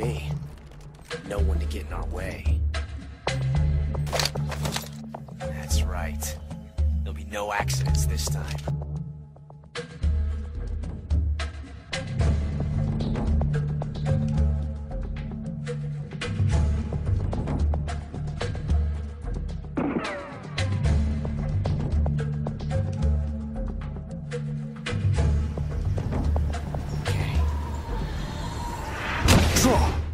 me. No one to get in our way. That's right. There'll be no accidents this time. control.